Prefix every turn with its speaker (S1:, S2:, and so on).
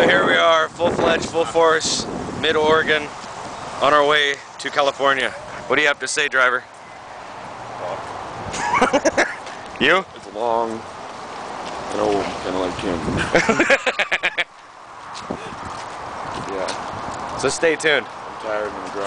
S1: So here we are, full-fledged, full force, mid-Oregon, on our way to California. What do you have to say, driver? you?
S2: It's long and old, kind of like him. yeah,
S1: So stay tuned.
S2: I'm tired and I'm dry.